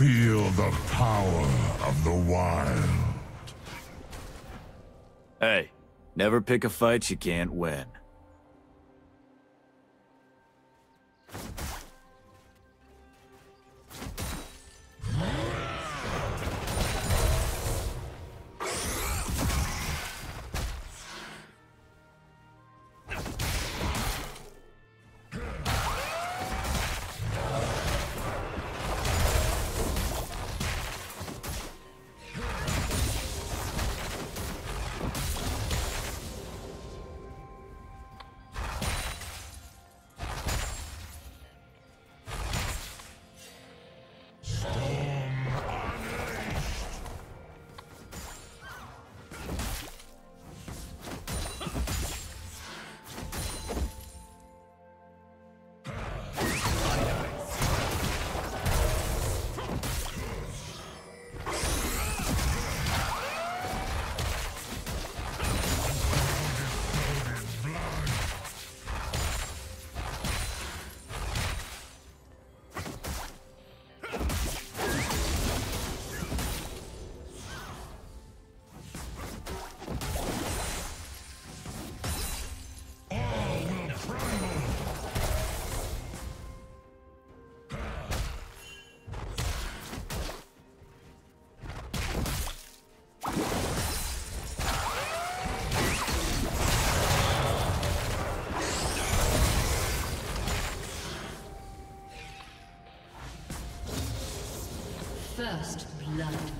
Feel the power of the wild. Hey, never pick a fight you can't win. First blood.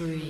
Three.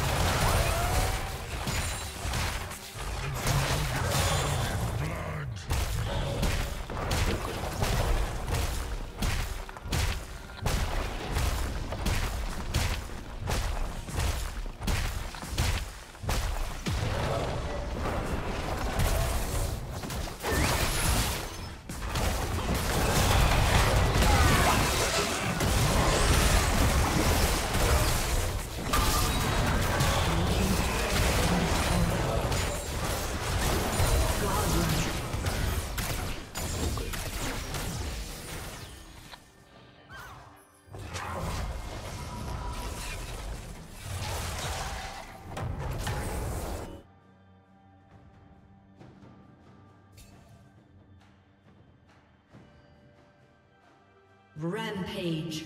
Rampage.